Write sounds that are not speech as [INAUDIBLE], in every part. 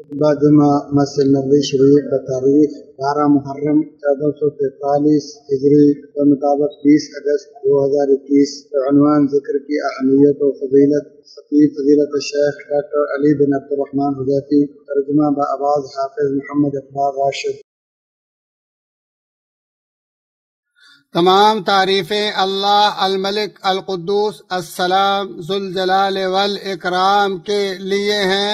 मस्जिद नबी शरीफ का तारीख बारह मुहर्रम चौदह सौ तैतालीस हिजरी के मुताबिक बीस अगस्त दो हज़ार इक्कीस अनवान ज़िक्र की अहमियत और फजीलत खतीब फजीलत Sheikh doctor Ali bin Abdulrahman Hudhaifi तर्जुमा बआवाज़ हाफिज मोहम्मद इकबाल राशिद तमाम तारीफ़ें अल्लाह अलमलिक अलकुद्दूस अस्सलाम जुलजलाल वल इकराम के लिए हैं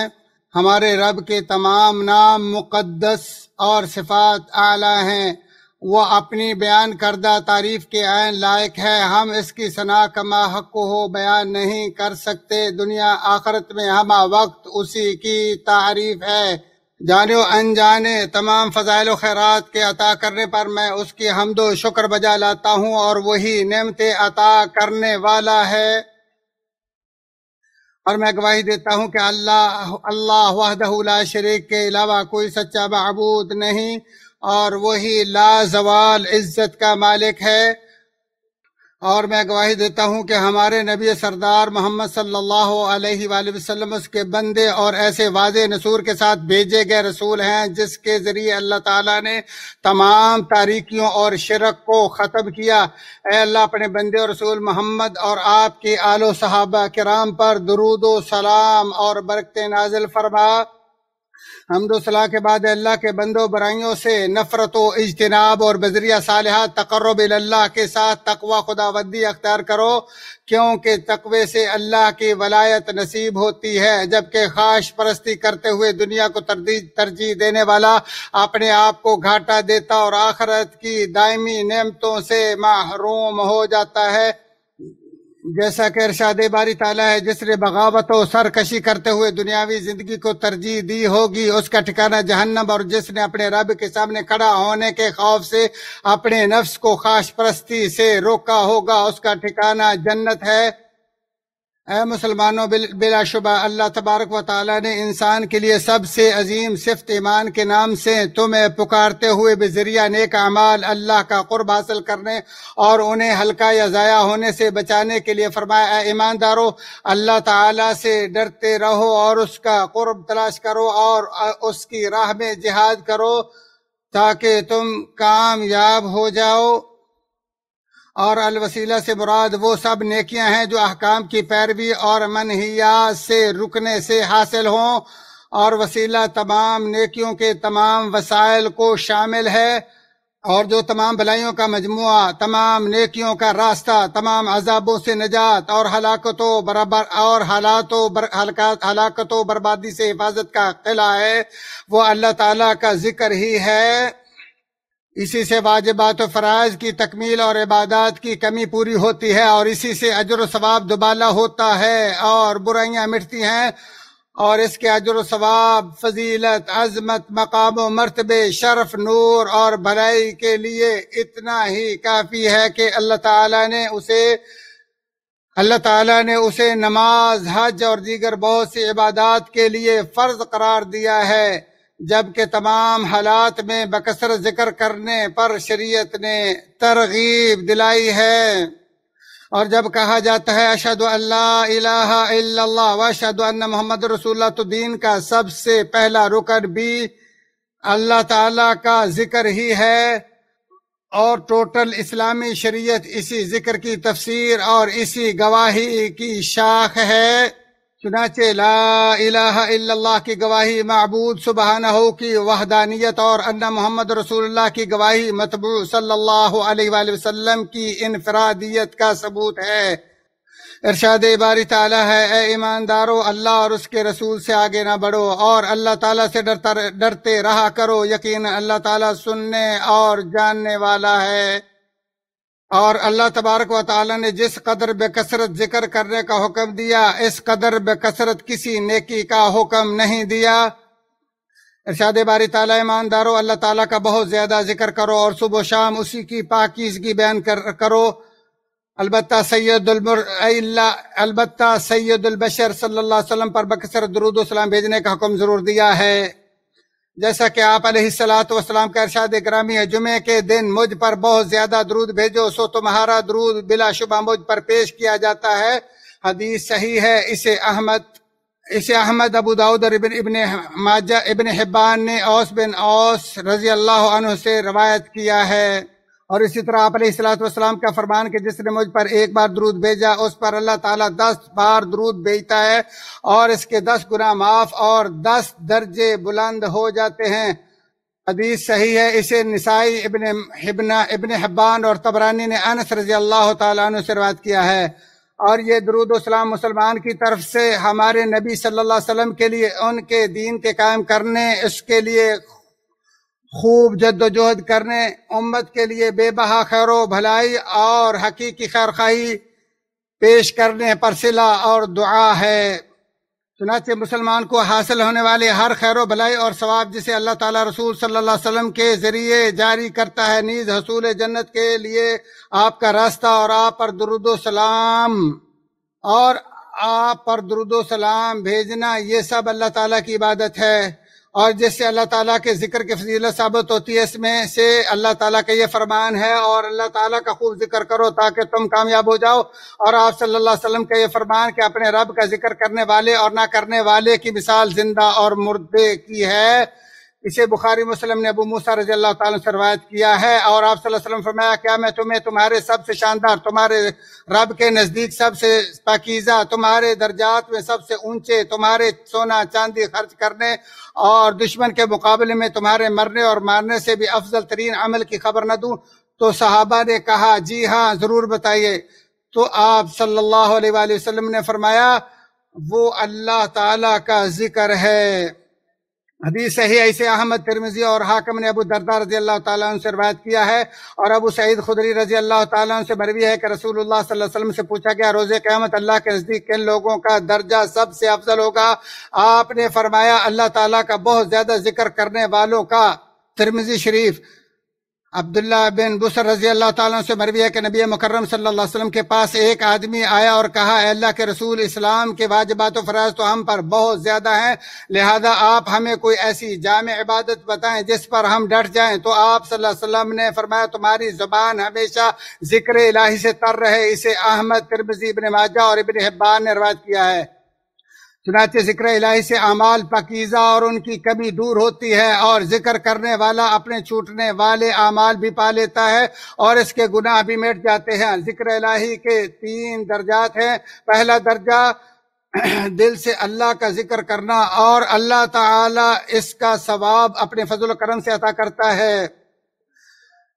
हमारे रब के तमाम नाम मुक़द्दस और सिफात आला हैं। वह अपनी बयान करदा तारीफ़ के आयन लायक है। हम इसकी सना कमा हक हो बयान नहीं कर सकते। दुनिया आखरत में हम वक्त उसी की तारीफ़ है। जाने अनजाने तमाम फ़जाइल खैरात के अता करने पर मैं उसकी हमदो शुक्र बजा लाता हूँ और वही नमत अता करने वाला है। और मैं गवाही देता हूँ कि अल्लाह अल्लाह वहदहुल्ला शरीक के अलावा कोई सच्चा मबूद नहीं और वही लाजवाल इज़्ज़त का मालिक है। और मैं गवाही देता हूँ कि हमारे नबी सरदार मोहम्मद सल्लल्लाहु अलैहि वसल्लम उसके बंदे और ऐसे वाज नसूर के साथ भेजे गए रसूल हैं, जिसके ज़रिए अल्लाह ताला ने तमाम तारीकियों और शिरक को ख़त्म किया। अल्लाह अपने बंदे और रसूल मोहम्मद और आपके आलो सहाबा कराम पर दरूद सलाम और बरकत नाजिल फरमा। हमदोसला के बाद अल्लाह के बंदो, बुराइयों से नफरत व इजतनाब और बजरिया साल तकर्रब अल्लाह के साथ तकवा खुदावदी अख्तियार करो, क्योंकि तकवे से अल्लाह की वलायत नसीब होती है, जबकि खाश परस्ती करते हुए दुनिया को तरजीह देने वाला अपने आप को घाटा देता और आखरत की दायमी नेमतों से महरूम हो जाता है। जैसा कि इरशाद बारी ताला है, जिसने बगावत और सरकशी करते हुए दुनियावी ज़िंदगी को तरजीह दी होगी, उसका ठिकाना जहन्नम और जिसने अपने रब के सामने खड़ा होने के खौफ से अपने नफ्स को खास परस्ती से रोका होगा, उसका ठिकाना जन्नत है। ए मुसलमानों बिलाशुबा अल्लाह तबारक व ताली ने इंसान के लिए सबसे अजीम सिफ्त ईमान के नाम से तुम्हें पुकारते हुए बेजरिया नेक अमाल अल्लाह का कुर्ब हासिल करने और उन्हें हल्का या ज़ाया होने से बचाने के लिए फरमाया ईमानदारों, अल्लाह ताला से डरते रहो और उसका कुर्ब तलाश करो और उसकी राह में जिहाद करो ताकि तुम कामयाब हो जाओ। और अलवसीला से मुराद वो सब नेकियाँ हैं जो अहकाम की पैरवी और मनहियात से रुकने से हासिल हों। और वसीला तमाम नेकियों के तमाम वसाइल को शामिल है। और जो तमाम भलाइयों का मजमुआ, तमाम नेकियों का रास्ता, तमाम अजाबों से निजात और हलाकतों बराबर और हालातों हलाकतों बर्बादी से हिफाजत का किला है, वो अल्लाह ताला का ज़िक्र ही है। इसी से वाजिबात फ़राज की तकमील और इबादत की कमी पूरी होती है और इसी से अजर सवाब दुबाला होता है और बुराइयाँ मिटती हैं और इसके अजर सवाब फजीलत, अजमत, मकाम मरतबे, शरफ, नूर और भलाई के लिए इतना ही काफ़ी है कि अल्लाह ताला ने उसे, अल्लाह ताला ने उसे नमाज़, हज और दीगर बहुत सी इबादत के लिए फ़र्ज़ करार दिया है। जबकि तमाम हालात में बकसर ज़िक्र करने पर शरीयत ने तरगीब दिलाई है। और जब कहा जाता है अशद अल्लाह वशद मोहम्मद रसूल तो दीन का सबसे पहला रुकन भी अल्लाह ताला का ज़िक्र ही है। और टोटल इस्लामी शरीयत इसी ज़िक्र की तफसीर और इसी गवाही की शाख है। चुनाचे, ला की गवाही मबूद सुबहाना हो की वहदानियत और अन्ना मोहम्मद रसूलुल्लाह की गवाही मतबू वसल्लम की इनफरादियत का सबूत है। इरशाद बारी ताला है, ए ईमानदारों, अल्लाह और उसके रसूल से आगे ना बढ़ो और अल्लाह ताला से डरता, डरते रहा करो, यकीन अल्लाह ताला सुनने और जानने वाला है। और अल्लाह तबारक व ताली ने जिस कदर बेकसरत ज़िक्र करने का हुक्म दिया, इस कदर बेकसरत किसी नेकी का हुक्म नहीं दिया। इरशाद बारी ताला, ईमानदारो, अल्लाह ताला का बहुत ज़्यादा ज़िक्र करो और सुबह शाम उसी की पाकिजगी बयान कर, करो। अलबत् अलबत् सैदुलबशर सल्लल्लाहु अलैहि वसल्लम पर बकसर दरूद सलाम भेजने का हुक्म ज़रूर दिया है। जैसा कि आप वसलाम का इरशाद ग्रामी है, जुमे के दिन मुझ पर बहुत ज़्यादा दरूद भेजो, सो तुम्हारा दरूद बिलाशुबा मुझ पर पेश किया जाता है। हदीस सही है, इसे अहमद इसे अहमद अबू दाऊद इबन इबन माजा, इबन हिब्बान ने औस बिन औस रज़ी अल्लाह से रवायत किया है। और इसी तरह आप सलाम का फरमान कि जिसने मुझ पर एक बार दरूद भेजा, उस पर अल्लाह ताला दस बार दरूद भेजता है और इसके दस गुना माफ़ और दस दर्जे बुलंद हो जाते हैं। हदीस सही है, इसे निसाई इबन, हिबना, इबन हब्बान और तबरानी ने अनस रज़ी अल्लाह तु किया है। और ये दरूद सलाम मुसलमान की तरफ़ से हमारे नबी सल्लल्लाहु अलैहि वसल्लम के लिए, उनके दीन के कायम करने, इसके लिए खूब जद्दोजहद करने, उम्मत के लिए बेबहा खैर भलाई और हकीकी खैर खाही पेश करने पर सिला और दुआ है। सुनाचे मुसलमान को हासिल होने वाले हर खैर भलाई और सवाब जिसे अल्लाह ताला रसूल सल्लल्लाहु अलैहि वसल्लम के ज़रिए जारी करता है। नीज हसूल जन्नत के लिए आपका रास्ता और आप पर दरुदो सलाम और आप पर दरुदो सलाम भेजना, ये सब अल्लाह ताला की इबादत है। और जिससे अल्लाह ताला के ज़िक्र की फजीलत साबित होती है, इसमें से अल्लाह ताला का ये फरमान है, और अल्लाह ताला का खूब ज़िक्र करो ताकि तुम कामयाब हो जाओ। और आप सल्लल्लाहु अलैहि वसल्लम का ये फरमान कि अपने रब का ज़िक्र करने वाले और ना करने वाले की मिसाल ज़िंदा और मुर्दे की है। इसे बुखारी मुस्लिम ने अबू मूसा रज़ी अल्लाह से किया है, और आप वसल्लम फरमाया, क्या मैं तुम्हें, तुम्हारे सबसे शानदार, तुम्हारे रब के नज़दीक सबसे पाकिजा, तुम्हारे दर्जात में सबसे ऊँचे, तुम्हारे सोना चांदी खर्च करने और दुश्मन के मुकाबले में तुम्हारे मरने और मारने से भी अफजल तरीन अमल की खबर न दूँ। तो साहबा ने कहा, जी हाँ ज़रूर बताइए। तो आप सल्लल्लाहु अलैहि वसल्लम ने फरमाया, वो अल्लाह ताला का ज़िक्र है। हदीस सही ऐसे अहमद तिरमिजी और हाकम ने अबू दरदार रज़ी अल्लाह ताला से रवायत किया है और अबू सईद खुदरी रज़ी अल्लाह तुम से मरवी है कि रसूलुल्लाह सल्लल्लाहु अलैहि वसल्लम से पूछा गया, रोज़े क़यामत अल्लाह के नज़दीक किन लोगों का दर्जा सबसे अफजल होगा? आपने फरमाया, अल्लाह ताला का बहुत ज़्यादा ज़िक्र करने वालों का, तिरमिजी शरीफ। अब्दुल्ला बिन बुसर रज़ी अल्लाह ताला से मरवी है कि नबी मुकर्रम सल्लल्लाहु अलैहि वसल्लम के पास एक आदमी आया और कहा अल्लाह के रसूल, इस्लाम के वाजिबात फराज तो हम पर बहुत ज़्यादा हैं, लिहाजा आप हमें कोई ऐसी जाम इबादत बताएँ जिस पर हम डट जाएँ। तो आप सल्लल्लाहु अलैहि वसल्लम ने फरमाया, तुम्हारी ज़ुबान हमेशा ज़िक्र इलाही से तर रहे, इसे अहमद, तिरमजी, इबन माजा और इबन हिब्बान ने रवाज किया है। चुनाचे ज़िक्र इलाही से अमाल पकीज़ा और उनकी कमी दूर होती है और ज़िक्र करने वाला अपने छूटने वाले अमाल भी पा लेता है और इसके गुनाह भी मिट जाते हैं। ज़िक्र इलाही के तीन दर्जात हैं। पहला दर्जा, [CLEARS THROAT] दिल से अल्लाह का ज़िक्र करना और अल्लाह ताला इसका सवाब अपने फजल करम से अता करता है।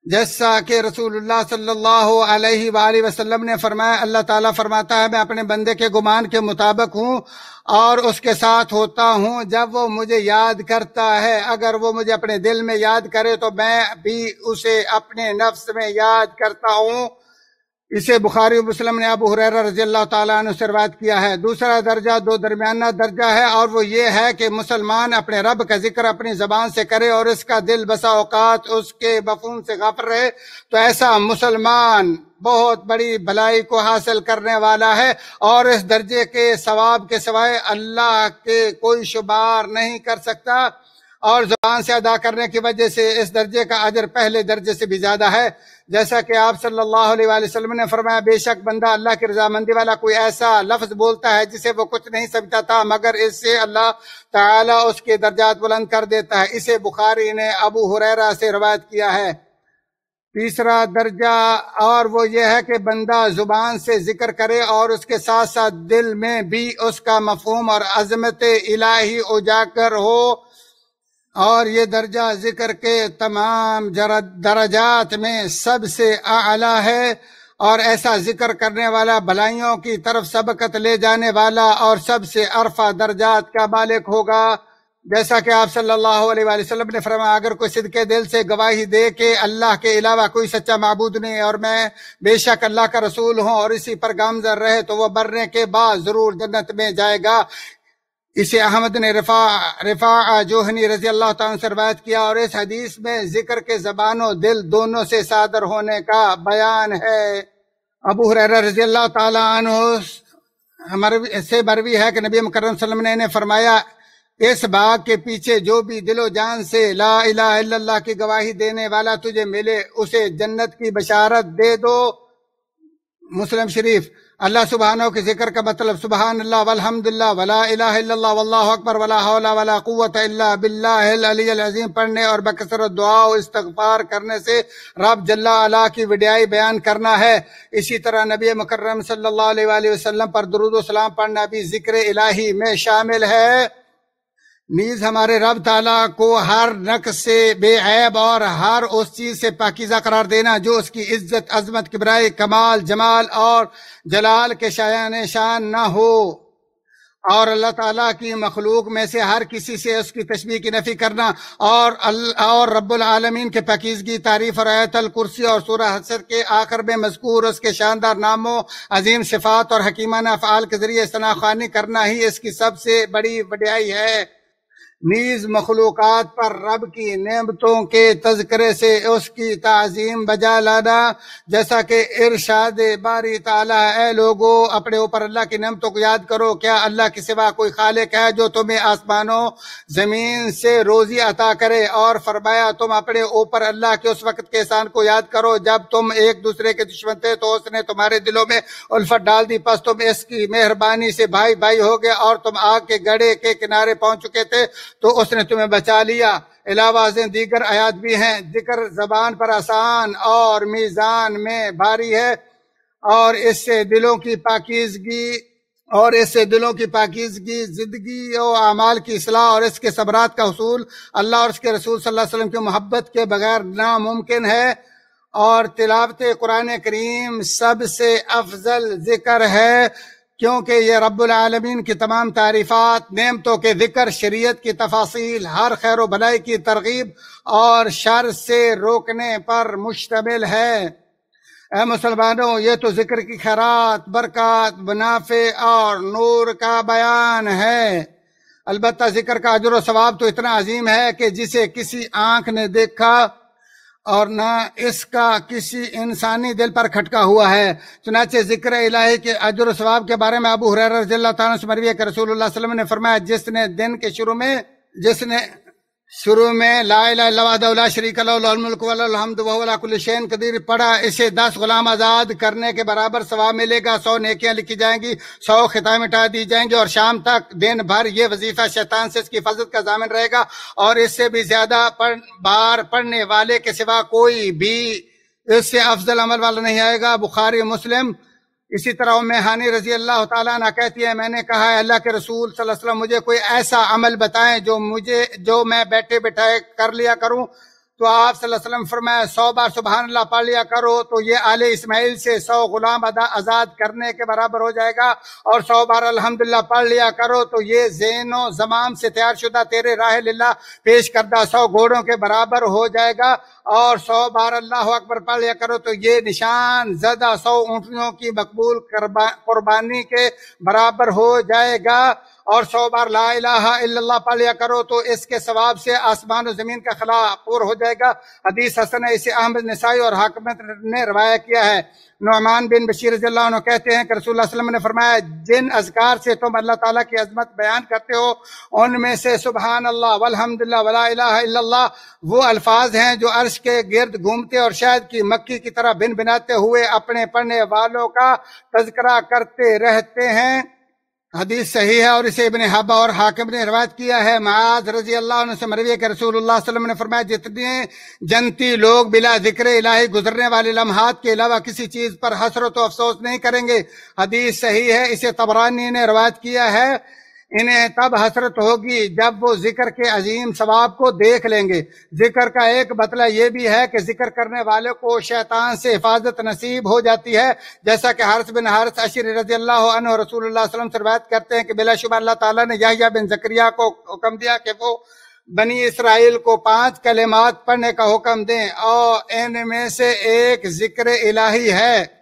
जैसा कि रसूलुल्लाह सल्लल्लाहु अलैहि वसल्लम ने फरमाया, अल्लाह ताला फरमाता है, मैं अपने बंदे के गुमान के मुताबिक हूँ और उसके साथ होता हूँ जब वो मुझे याद करता है। अगर वो मुझे अपने दिल में याद करे तो मैं भी उसे अपने नफ्स में याद करता हूँ। इसे बुखारी मुस्लिम ने अब हुरैरा रज़ी अल्लाह किया है। दूसरा दर्जा, दो दरमियाना दर्जा है और वो ये है कि मुसलमान अपने रब का ज़िक्र अपनी जबान से करे और इसका दिल बसा औकात उसके बफून से गफर रहे। तो ऐसा मुसलमान बहुत बड़ी भलाई को हासिल करने वाला है और इस दर्जे के सवाब के सिवाय अल्लाह के कोई शुमार नहीं कर सकता। और ज़ुबान से अदा करने की वजह से इस दर्जे का अजर पहले दर्जे से भी ज़्यादा है। जैसा कि आप सल्लल्लाहु अलैहि वसल्लम ने फरमाया, बेशक बंदा अल्लाह की रजामंदी वाला कोई ऐसा लफ्ज बोलता है जिसे वो कुछ नहीं समझता मगर इससे अल्लाह ताला उसके दर्जात बुलंद कर देता है। इसे बुखारी ने अबू हुरैरा से रवायत किया है। तीसरा दर्जा और वो ये है कि बंदा ज़ुबान से ज़िक्र करे और उसके साथ साथ दिल में भी उसका मफहम और अजमत इलाही उजागर हो। और ये दर्जा ज़िक्र के तमाम दर्जात में सबसे आला है। और ऐसा ज़िक्र करने वाला भलाइयों की तरफ़ सबकत ले जाने वाला और सबसे अरफा दर्जात का मालिक होगा। जैसा कि आप सल्लल्लाहु अलैहि वसल्लम ने फरमाया, अगर कोई सिद्ध के दिल से गवाही दे के अल्लाह के अलावा कोई सच्चा मबूद नहीं और मैं बेशक अल्लाह का रसूल हूँ और इसी पर गामजर रहे तो वह मरने के बाद ज़रूर जन्नत में जाएगा। इसे अहमद ने रिफा रिफा, जोहनी रज़ी अल्लाह से रवायत किया और इस हदीस में ज़िक्र के जबानों दिल दोनों से सादर होने का बयान है। अबू हुरैरा रज़ी अल्लाह ताला हमारे, से बरवी है कि नबी मुकरम सल्लम ने फरमाया, इस बाग के पीछे जो भी दिलो जान से ला इला की गवाही देने वाला तुझे मिले, उसे जन्नत की बशारत दे दो। मुस्लिम शरीफ अल्लाह सुबहानो के ज़िक्र का मतलब सुबहान अल्लाह वलहमदिल्ला वला इला वल्लाह अकबर, वला हौला, वला अजीम। पढ़ने और बकसर दुआ इस्तगफार करने से रब जल्ला अला की विडियाई बयान करना है। इसी तरह नबी मुकर्रम सल्लल्लाहु अलैहि वसल्लम पर दरुद्लाम पढ़ना भी ज़िक्र इलाही में शामिल है। नीज हमारे रब ताला को हर नक से बेऐब और हर उस चीज़ से पाकिजा करार देना, जो उसकी इज़्ज़त, अजमत, किबराई, कमाल, जमाल और जलाल के शायान शान न हो। और अल्लाह ताला की मखलूक में से हर किसी से उसकी तस्वीर की नफी करना और और रब्बुल आलमीन के पकीजगी, तारीफ़ और आयतल कुर्सी और सूरह हसर के आखिर में मजकूर, उसके शानदार नामों, अजीम सिफात और हकीमाना अफ़ाल के ज़रिए सनाखानी करना ही इसकी सबसे बड़ी वडियाई है। नीज मखलूक़ात पर रब की नेमतों के तस्करे से उसकी ताजीम बजा लाना। जैसा कि इरशाद बारी ताला है, लोगो अपने ऊपर अल्लाह की नेमतों को याद करो। क्या अल्लाह के सिवा कोई खालिक है जो तुम्हें आसमानों, ज़मीन से रोजी अता करे? और फरमाया, तुम अपने ऊपर अल्लाह के उस वक्त के एहसान को याद करो, जब तुम एक दूसरे के दुश्मन थे तो उसने तुम्हारे दिलों में उल्फत डाल दी। बस तुम इसकी मेहरबानी से भाई भाई हो गए और तुम आग के गड़े के किनारे पहुँच चुके थे। तो उसने तुम्हें बचा लिया। अलावा दीगर आयात भी हैं। ज़िक्र जबान पर आसान और मीजान में भारी है और इससे दिलों की पाकिजगी और इससे दिलों की पाकिजगी, ज़िंदगी और अमाल की असलाह और इसके सबरात का हसूल अल्लाह और उसके रसूल सल्लल्लाहु वसल्लम की मोहब्बत के बगैर नामुमकिन है। और तिलावत कुरान करीम सबसे अफजल ज़िक्र है। क्योंकि ये रब्बुल आलमीन की तमाम तारीफात, नेमतों के ज़िक्र, शरीयत की तफासिल, हर खैर भलाई की तरगीब और शर से रोकने पर मुश्तमिल है। ए मुसलमानों, ये तो ज़िक्र की खैरात, बरकत, मुनाफे और नूर का बयान है। अलबत् ज़िक्र का अजर सवाब तो इतना अजीम है कि जिसे किसी आँख ने देखा और न इसका किसी इंसानी दिल पर खटका हुआ है। चुनाचे ज़िक्र इलाही के अजर स्वाब के बारे में अबू हुरैरा रज़ी मरवी के रसूल ने फरमाया, जिसने दिन के शुरू में, जिसने शुरू में ला शरीक हमदुल्लाशैन कदीर। पढ़ा इसे दस गुलाम आज़ाद करने के बराबर सवाब मिलेगा। सौ नेकियाँ लिखी जाएँगी सौ खिता मिटा दी जाएँगी और शाम तक दिन भर ये वजीफा शैतान से इसकी हिफाजत का जामिन रहेगा। और इससे भी ज़्यादा पढ़, बार पढ़ने वाले के सिवा कोई भी इससे अफजल अमल वाला नहीं आएगा। बुखारी मुस्लिम इसी तरह हानि रज़ी अल्लाह तला कहती है, मैंने कहा है अल्लाह के रसूल सल्लल्लाहु अलैहि वसल्लम मुझे कोई ऐसा अमल बताएँ जो मुझे, जो मैं बैठे बैठाए कर लिया करूँ तो आप वसल्लम फरमाया सौ बार सुबह अल्लाह पढ़ लिया करो तो ये आले इस्माइल से सौ गुलाम आज़ाद करने के बराबर हो जाएगा, और सौ बार अल्हम्दुलिल्लाह पढ़ लिया करो तो ये जैनो जमाम से तैयार शुदा तेरे राह लिल्ला पेश करदा सौ घोड़ों के बराबर हो जाएगा, और सौ बार अल्लाह अकबर पढ़ लिया करो तो ये निशान ज़्यादा सौ ऊँटनियों की मकबूल कुर्बानी के बराबर हो जाएगा और सौ बार ला इलाहा पढ़ लिया करो तो इसके सवाब से आसमान और ज़मीन का खला पूर हो जाएगा। हदीस हसन इसे अहमद नसाई और हाकमत ने रवाया किया है। नुमान बिन बशीर कहते हैं कि रसूल ने फरमाया, जिन अजकार से तुम अल्लाह ताला की अजमत बयान करते हो, उनमें से सुबहान अल्लाह वलहमदिल्ला वला वो अल्फाज हैं जो अर्श के गिर्द घूमते और शायद की मक्की की तरह भिन भिनाते हुए अपने पढ़ने वालों का तस्करा करते रहते हैं। हदीस सही है और इसे इबन हबा और हाकिम ने रवायत किया है। माज रज़ी अल्लाह से मरवी के रसूल ने फरमाया, जितने जनती लोग बिला ज़िक्र इलाही गुजरने वाले लम्हात के अलावा किसी चीज़ पर हसरत तो अफसोस नहीं करेंगे। हदीस सही है, इसे तबरानी ने रवायत किया है। इन्हें तब हसरत होगी जब वो ज़िक्र के अजीम सवाब को देख लेंगे। ज़िक्र का एक बतला ये भी है कि ज़िक्र करने वाले को शैतान से हिफाजत नसीब हो जाती है। जैसा कि हर्ष बिन हर्ष अशीर रज़ी अल्लाह रसूल से बात करते हैं कि बिलाशुबा अल्लाह ताला ने याहिया बिन जक्रिया को हुक्म दिया कि वो बनी इसराइल को पाँच कलेमात पढ़ने का हुक्म दें। और इनमें से एक ज़िक्र इलाही है।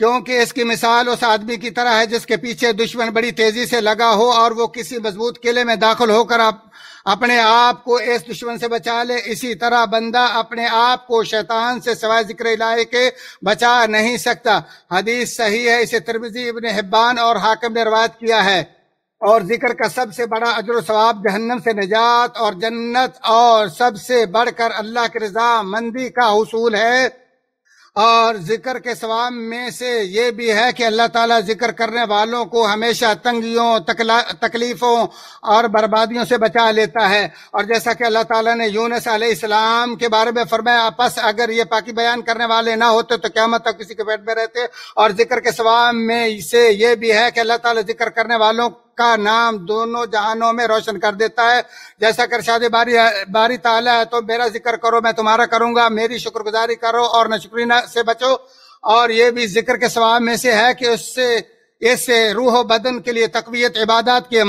क्योंकि इसकी मिसाल उस आदमी की तरह है जिसके पीछे दुश्मन बड़ी तेज़ी से लगा हो और वो किसी मज़बूत किले में दाखिल होकर आप, अपने आप को इस दुश्मन से बचा ले। इसी तरह बंदा अपने आप को शैतान से सवाए ज़िक्र इलाही के बचा नहीं सकता। हदीस सही है, इसे तिरमिजी, इबन हिब्बान और हाकिम ने रवायत किया है। और ज़िक्र का सबसे बड़ा अजर सवाब जहन्नम से निजात और जन्नत और सबसे बढ़कर अल्लाह की रजा मंदी का हसूल है। और ज़िक्र के सवाब में से ये भी है कि अल्लाह ताला ज़िक्र करने वालों को हमेशा तंगियों तकलीफों और बर्बादियों से बचा लेता है। और जैसा कि अल्लाह ताला ने यूनस इस्लाम के बारे में फरमाया, आपस अगर ये पाकि बयान करने वाले ना होते तो क्या मत किसी के पेट में रहते। और ज़िक्र के सवाब में से ये भी है कि अल्लाह ताला ज़िक्र करने वालों का नाम दोनों जहानों में रोशन कर देता है। जैसा कर शादी बारी बारी ताला है तो मेरा ज़िक्र करो, मैं तुम्हारा करूँगा। मेरी शुक्रगुजारी करो और न से बचो। और ये भी ज़िक्र के स्वभाव में से है कि उससे, इससे रूह बदन के लिए तकवीत, इबादत के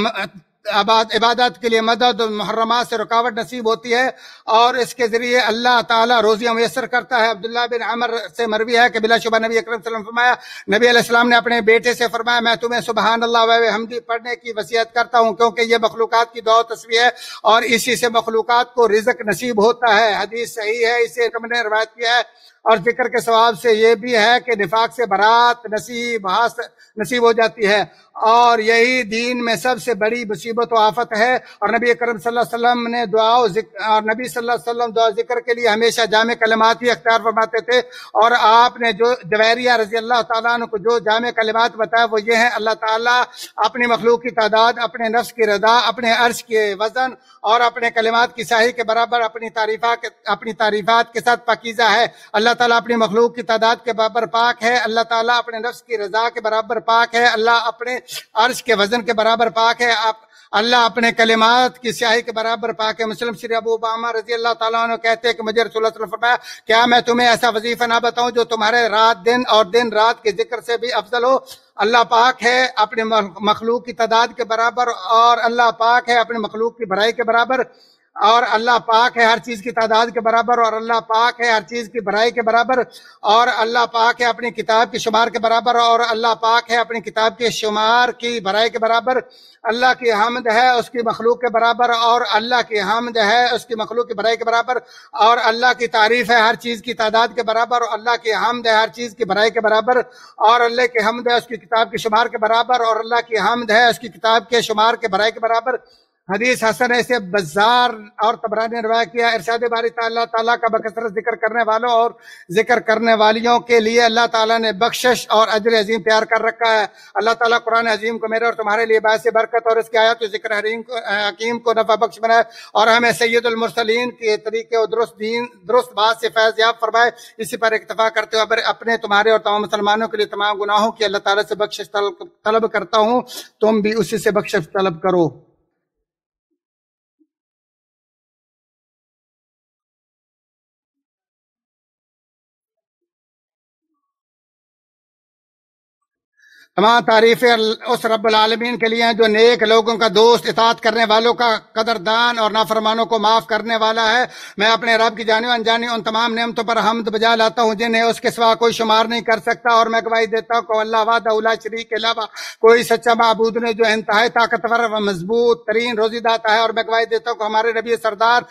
इबादत के लिए मदद और मुहर्रमा से रुकावट नसीब होती है और इसके ज़रिए अल्लाह ताला रोजियाँ मैसर करता है। अब्दुल्ला बिन अमर से मरवी है कि बिला बिलाशुबा नबी अकरम फरमाया, नबी अलैहिस्सलाम ने अपने बेटे से फरमाया, मैं तुम्हें सुबहान अल्लाह हमदी पढ़ने की वसीयत करता हूँ क्योंकि ये मखलूकत की दो तस्वीर है और इसी से मखलूकत को रिजक नसीब होता है। हदीस सही है, इसे हमने रवायत किया है और ज़िक्र के सवाब से ये भी है कि निफाक से बरात नसीब हास, नसीब हो जाती है। और यही दीन में सबसे बड़ी मुसीबत आफत है। और नबी करम वसल्लम ने दुआ और नबी वसल्लम दुआ ज़िक्र के लिए हमेशा जाम कलमात ही अख्तियार फरमाते थे। और आपने जो, जवैरिया रज़ी अल्लाह तु को जो जाम कलमात बताया, वो ये है, अल्लाह ताला अपनी मखलूक की तादाद, अपने नफ्स की रदा अपने अर्श के वज़न और अपने कलमात की शाही के बराबर अपनी तारीफा के, अपनी तारीफात के साथ पकीज़ा है। अल्लाह ताला अपनी मखलूक की तादाद के बराबर पाक है। अल्लाह ताला अपने नफ्स की रजा के बराबर पाक है। अल्लाह अपने अर्श के वज़न के बराबर पाक है। आप, अल्लाह अपने कलिमात की स्याही के बराबर पाक है। मुस्लिम श्री अबू बामा रज़ी अल्लाह तला कहते हैं कि मुझे रसूल फरमाया, क्या मैं तुम्हें ऐसा वजीफा ना बताऊँ जो तुम्हारे रात दिन और दिन रात के ज़िक्र से भी अफजल हो? अल्लाह पाक है अपने मखलूक की तादाद के बराबर और अल्लाह पाक है अपने मखलूक की भराई के बराबर। और अल्लाह पाक है हर चीज़ की तादाद के बराबर, और अल्लाह पाक है हर चीज़ की भराई के बराबर, और अल्लाह पाक है अपनी किताब के शुमार के बराबर, और अल्लाह पाक है अपनी किताब के शुमार की भराई के बराबर। अल्लाह की हमद है उसकी मखलूक के बराबर, और अल्लाह की हमद है उसकी मखलूक की भराई के बराबर, और अल्लाह की तारीफ़ है हर चीज़ की तादाद के बराबर, और अल्लाह की हमद है हर चीज़ की भराई के बराबर, और अल्लाह की हमद है उसकी किताब के शुमार के बराबर, और अल्लाह की हमद है उसकी किताब के शुमार के भराई के बराबर। हदीस हसन ऐसे बाज़ार और तबरा ने रवाया किया, इरशाद बारी ताला ताला का बकसरत ज़िक्र करने वालों और ज़िक्र करने वालियों के लिए अल्लाह ताला ने बख्शिश और अजर अजीम तैयार कर रखा है। अल्लाह ताला कुरान अजीम को मेरे और तुम्हारे लिए बायस बरकत और इसके आयत ज़िक्र हरीम को हकीम को नफा बख्श बनाए और हमें सैदुलमरसलिन के तरीके और दुरुस्त दीन, दुरुस्त बात से फैज याब फरमाए। इसी पर इतफा करते हुए अपने, तुम्हारे और तमाम मुसलमानों के लिए तमाम गुनाहों की अल्लाह ताला से बख्शिश तलब करता हूँ, तुम भी उसी से बख्शिश तलब करो। तमाम तारीफें उस रबालमीन के लिए हैं, जो नेक लोगों का दोस्त इतात करने वालों का कदरदान और नाफरमानों को माफ़ करने वाला है। मैं अपने रब की जानी अनजाने उन तमाम नियमतों पर हमद बजा लाता हूँ, जिन्हें उसके सिवा कोई शुमार नहीं कर सकता, और मैं गवाही देता हूँ अल्लाह वादा शरीक के अलावा कोई सच्चा महबूद ने जो इंतहाई ताकतवर व मज़बूत तरीन रोजी दाता है। और मैं गवाही देता हूँ हमारे नबी सरदार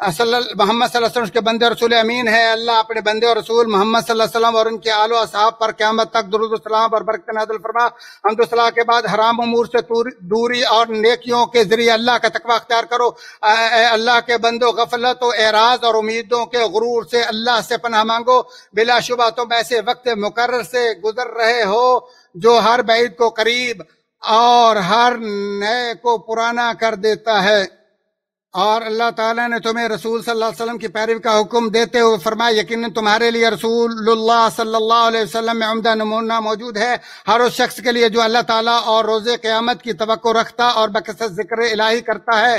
मोहम्मद के बंदे रसूल अमीन है, अल्लाह अपने बंदे और रसूल मोहम्मद और उनके आलो असहाब पर क्यामत तक दुरुदलाम और बरकत नाजल फरमा। हमदुसला के बाद हराम उमूर से दूरी और नेकियों के ज़रिए अल्लाह का तकवा अख्तियार करो। अल्लाह के बंदो, गफलत और एराज और उम्मीदों के गुरूर से अल्लाह से पनाह मांगो। बिलाशुबा तुम ऐसे वक्त मुकर से गुजर रहे हो, जो हर बैद को करीब और हर नए को पुराना कर देता है। और अल्लाह ताला ने तुम्हें रसूल सल्लल्लाहु अलैहि वसल्लम की पैरवी का हुक्म देते हुए फरमाया यकीन तुम्हारे लिए रसूल सल्लल्लाहु अलैहि वसल्लम में उमदा नमूना मौजूद है। हर उस शख्स के लिए जो अल्लाह ताला और रोज़े क़यामत की तो रखता और बकसत ज़िक्र इलाही करता है।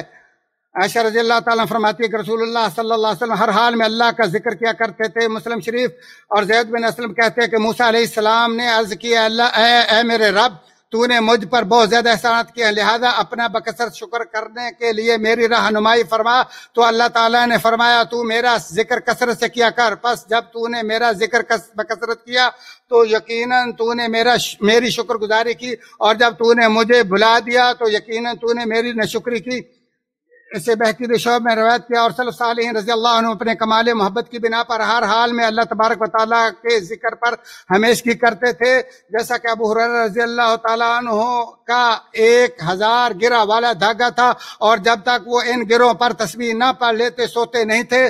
आयशा रज़ी अल्लाह फरमाती है कि रसूलुल्लाह सल्लल्लाहु अलैहि वसल्लम हर हाल में अल्लाह का ज़िक्र किया करते थे। मुस्लिम शरीफ और जैद बिन असलम कहते हैं कि मूसा सलाम ने अर्ज़ किया, अल्लाह ए मेरे रब तूने मुझ पर बहुत ज़्यादा एहसान किया लिहाजा अपना बकसर शुक्र करने के लिए मेरी रहनुमाई फरमा। तो अल्लाह ताला ने फरमाया तू मेरा ज़िक्र कसरत से किया कर। बस जब तूने मेरा ज़िक्र कस, बकसरत किया तो यकीनन तूने मेरा मेरी शुक्रगुजारी की। और जब तूने मुझे भुला दिया तो यकीनन तूने मेरी नशुक्री की। इसे बहती शोब में रवायत किया और रज़ी अल्लाह अपने कमाल मोहब्बत की बिना पर हर हाल में अल्लाह तबारक वाली के ज़िक्र पर हमेश की करते थे। जैसा कि अबू रज़ी अल्लाह तु का एक हज़ार गिरा वाला धागा था और जब तक वो इन गिरों पर तस्वीर न पढ़ लेते, सोते नहीं थे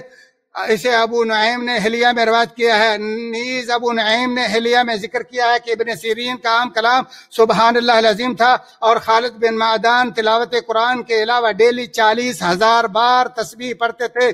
इसे अबू नईम ने हलिया में रवायत किया है। नीज अबू नईम ने हलिया में ज़िक्र किया है कि इबन सीरीन का आम कलाम सुबहान अल्लाजीम था और खालिद बिन मादान तिलावत कुरान के अलावा डेली चालीस हज़ार बार तस्वीर पढ़ते थे।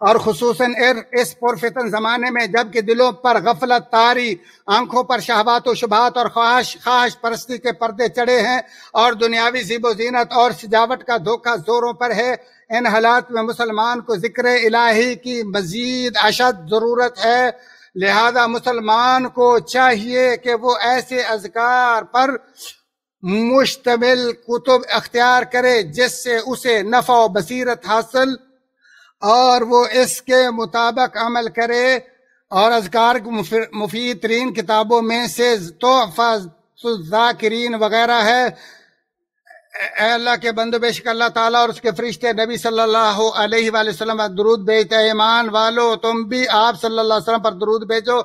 और खसूस इस पुरफितन जमाने में जबकि दिलों पर गफलत, तारी, आँखों पर शहबात शुभात और ख्वाहिश ख्वाहिश परस्ती के पर्दे चढ़े हैं और दुनियावी जीबो जीनत और सजावट का धोखा जोरों पर है। इन हालात में मुसलमान को ज़िक्र इलाही की मजीद अशद ज़रूरत है। लिहाजा मुसलमान को चाहिए कि वो ऐसे अजकार पर मुश्तमिल कुतुब अख्तियार करे, जिससे उसे नफा बसीरत हासिल और वो इसके मुताबिक अमल करे। और अजकार मुफीद तरीन किताबों में से तोहफा तोहफाकरीन वगैरह है। अल्लाह के बंद बेशक अल्लाह ताला और उसके फरिश्ते नबी सल्लल्लाहु अलैहि वसल्लम पर दरूद भेजते ईमान वालो, तुम भी आप सल्लल्लाहु अलैहि वसल्लम पर दरूद भेजो।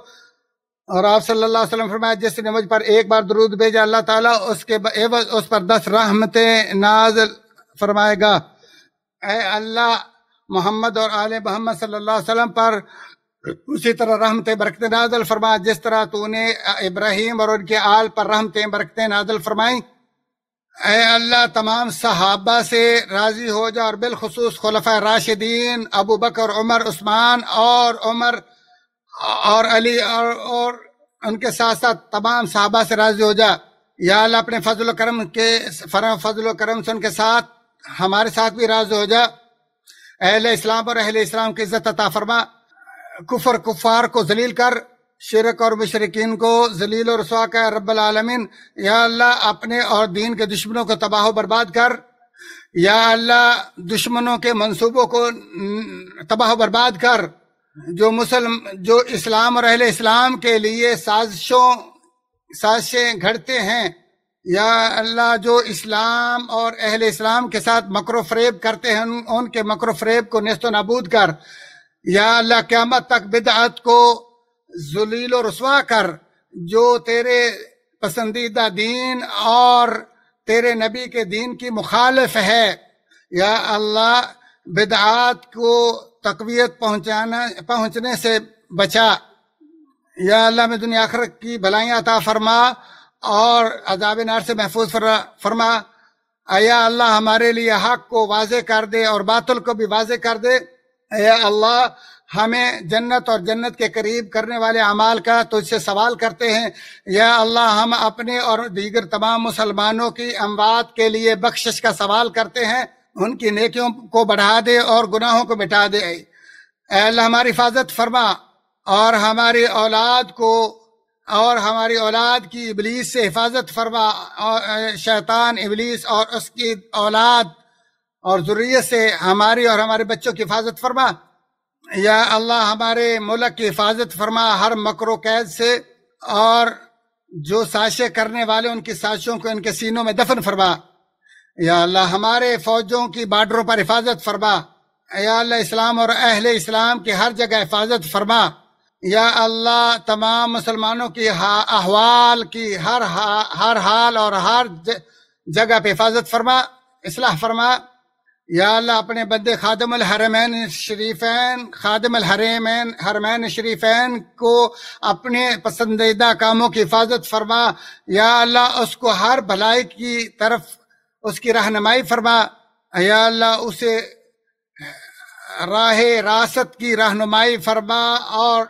और आप सल्लल्लाहु अलैहि वसल्लम फरमाया जिसने मुझ पर एक बार दरूद भेजा अल्लाह ताला, उसके एवज उस पर दस रहमतें नाजल फरमाएगा। अल्लाह, मोहम्मद और आल मोहम्मद वसल्लम पर उसी तरह रहमत बरकत नाजल फरमा जिस तरह तूने इब्राहिम और उनके आल पर रहमतें बरकत नाजल फरमाई। अल्लाह तमाम सहाबा से राज़ी हो जा और बिलखसूस खुलफा राशिदीन अबू बकर उमर उस्मान और उमर और अली और, और उनके साथ साथ तमाम सहाबा से राज़ी हो जा। या अल्लाह अपने फजल करम के फजल करम से उनके साथ हमारे साथ भी राज़ी हो जा। अहल इस्लाम और अहल इस्लाम की इज़्ज़त अता फरमा। कुफर कुफार को जलील कर। शिरक और मशरकिन को जलील और रसवा कर रब्बल आलमीन या अल्लाह अपने और दीन के दुश्मनों को तबाह बर्बाद कर या अल्लाह दुश्मनों के मंसूबों को तबाह बर्बाद कर जो मुसलम जो इस्लाम और अहल इस्लाम के लिए साजिशों साजिशें घड़ते हैं या अल्लाह जो इस्लाम और अहल इस्लाम के साथ मकर फरेब करते हैं उन, उनके मकर फरेब को नस्त नबूद कर या अल्लाह क्यामत तक बिदअत को जलील रसवा कर, जो तेरे पसंदीदा दीन और तेरे नबी के दीन की मुखालफ है। या अल्लाह, बिदआत को तकवीत पहुंचाना, पहुँचने से बचा। या अल्लाह, में दुनिया आखिर की भलाइयाँ अता फरमा और अजाब नार से महफूज फरमा। अया अल्लाह, हमारे लिए हक को वाजे कर दे और बातुल को भी वाजे कर दे। अल्लाह हमें जन्नत और जन्नत के करीब करने वाले अमाल का तुझसे सवाल करते हैं, या अल्लाह हम अपने और दीगर तमाम मुसलमानों की अमवात के लिए बख्शिश का सवाल करते हैं, उनकी नेकियों को बढ़ा दे और गुनाहों को मिटा दे। अल्लाह हमारी हिफाजत फरमा और हमारी औलाद को और हमारी औलाद की इबलीस से हिफाजत फरमा और शैतान, इबलीस और उसकी औलाद और जुर्रियत से हमारी और हमारे बच्चों की हिफाजत फरमा। या अल्लाह हमारे मुल्क की हिफाजत फरमा हर मकरो कैद से और जो साजिशें करने वाले उनकी साजिशों को इनके सीनों में दफन फरमा। या अल्लाह हमारे फौजों की बार्डरों पर हिफाजत फरमा। या अल्लाह इस्लाम और अहले इस्लाम की हर जगह हिफाजत फरमा। या अल्लाह तमाम मुसलमानों की अहवाल की हर हा, हर हाल और हर जगह पे हिफाजत फरमा इसलाह फरमा। या अल्लाह अपने बदे खादम हरमैन शरीफैन, खादम हरमैन हरमैन शरीफैन को अपने पसंदीदा कामों की हिफाजत फरमा। या अल्लाह उसको हर भलाई की तरफ़ उसकी रहनुमाई फरमा। या अल्लाह उसे राह रासत की रहनुमाई फरमा और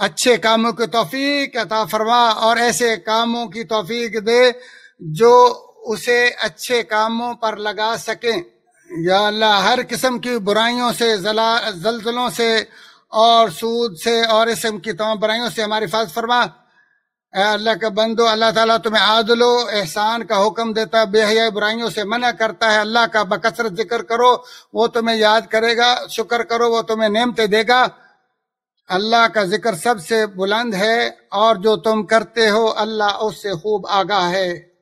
अच्छे कामों की तोफीक अता फरमा और ऐसे कामों की तोफीक दे जो उसे अच्छे कामों पर लगा सके। या अल्लाह हर किस्म की बुराइयों से, जला, जलजलों से और सूद से और इसम की तमाम बुराइयों से हमारी हिफाजत फरमा। अल्लाह के बंदो, अल्लाह ताला तुम्हें आदलो एहसान का हुक्म देता है, बेहया बुराइयों से मना करता है। अल्लाह का बकसरत ज़िक्र करो, वो तुम्हें याद करेगा, शुक्र करो, वो तुम्हें नेमते देगा। अल्लाह का ज़िक्र सबसे बुलंद है और जो तुम करते हो, अल्लाह उससे खूब आगाह है।